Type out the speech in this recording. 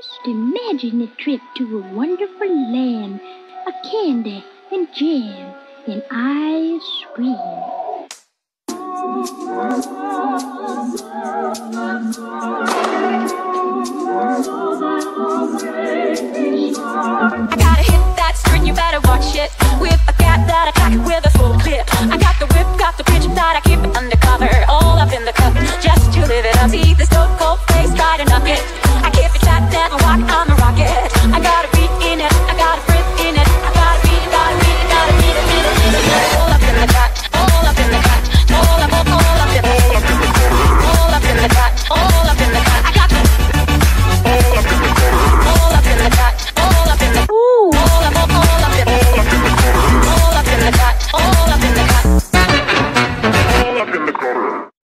Just imagine a trip to a wonderful land, a candy and jam and ice cream. I gotta hit that.